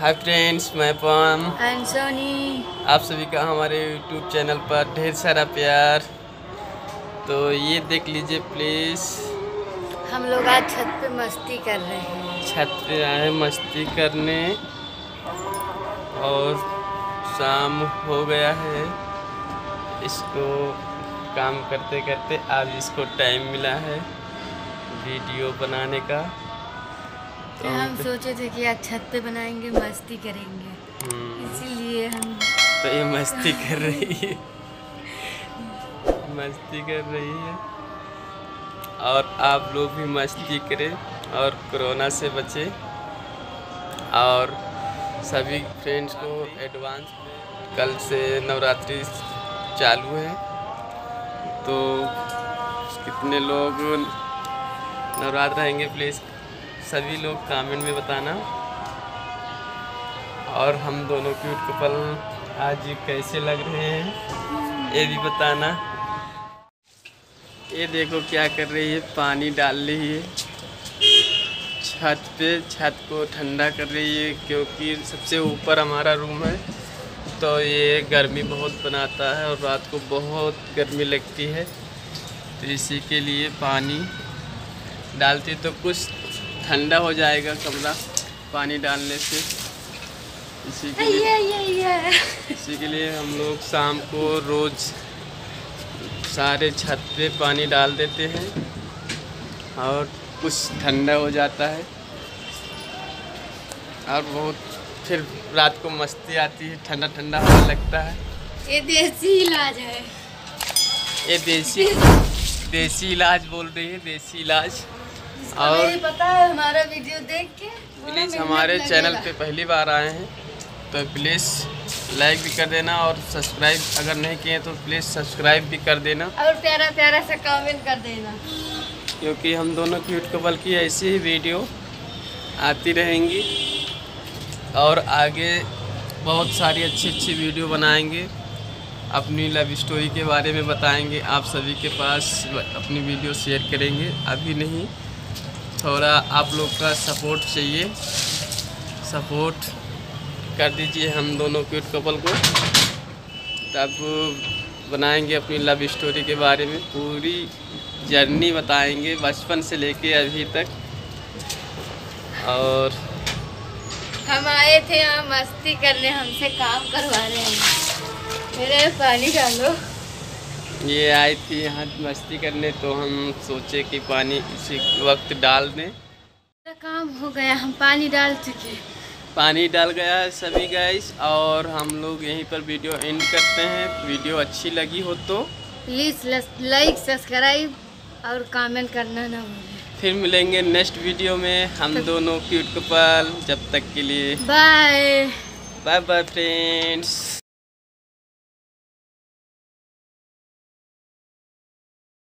Hi friends मैं पवन। And Soni आप सभी का हमारे यूट्यूब चैनल पर ढेर सारा प्यार। तो ये देख लीजिए प्लीज़ हम लोग आज छत पे मस्ती कर रहे हैं। छत पे आए मस्ती करने। और शाम हो गया है। इसको काम करते करते आज इसको टाइम मिला है। वीडियो बनाने का। तो हम सोचे थे कि आज छत पे बनाएँगे मस्ती करेंगे। हम्म, इसीलिए हम तो ये मस्ती कर रही है। मस्ती कर रही है। और आप लोग भी मस्ती करें और कोरोना से बचें। और सभी फ्रेंड्स को एडवांस कल से नवरात्रि चालू है। तो कितने लोग नवरात्र रहेंगे प्लीज़ सभी लोग कमेंट में बताना। और हम दोनों क्यूट कपल आज कैसे लग रहे हैं, ये भी बताना। ये देखो क्या कर रही है, पानी डाल रही है। छत पे, छत को ठंडा कर रही है, क्योंकि सबसे ऊपर हमारा रूम है। तो ये गर्मी बहुत बनाता है और रात को बहुत गर्मी लगती है। तो इसी के लिए पानी डालती तो कुछ ठंडा हो जाएगा कमरा पानी डालने से। इसी के लिए ये ये। ये इसी के लिए हम लोग शाम को रोज़ सारे छत पे पानी डाल देते हैं और कुछ ठंडा हो जाता है। और बहुत फिर रात को मस्ती आती है ठंडा ठंडा हवा लगता है। ये देसी इलाज है। ये देसी देसी इलाज बोल रही है देसी इलाज। और पता है हमारा वीडियो देख के प्लीज़ हमारे चैनल पे पहली बार आए हैं तो प्लीज़ लाइक भी कर देना और सब्सक्राइब अगर नहीं किए तो प्लीज़ सब्सक्राइब भी कर देना। और प्यारा प्यारा सा कमेंट कर देना। क्योंकि हम दोनों क्यूट कपल की ऐसी ही वीडियो आती रहेंगी और आगे बहुत सारी अच्छी अच्छी वीडियो बनाएँगे। अपनी लव स्टोरी के बारे में बताएँगे। आप सभी के पास अपनी वीडियो शेयर करेंगे। अभी नहीं थोड़ा आप लोग का सपोर्ट चाहिए। सपोर्ट कर दीजिए हम दोनों क्यूट कपल को। तब बनाएँगे अपनी लव स्टोरी के बारे में, पूरी जर्नी बताएँगे बचपन से लेके अभी तक। और हम आए थे यहाँ मस्ती करने, हमसे काम करवा रहे हैं मेरे पानी डालो। ये आई थी यहाँ मस्ती करने तो हम सोचे कि पानी इसी वक्त डाल दें। काम हो गया हम पानी डाल चुके पानी डाल गया है सभी गैस और हम लोग यहीं पर वीडियो एंड करते हैं। वीडियो अच्छी लगी हो तो प्लीज़ लाइक सब्सक्राइब और कमेंट करना ना भूलें। फिर मिलेंगे नेक्स्ट वीडियो में। हम दोनों क्यूट कपल जब तक के लिए। Bye bye bye friends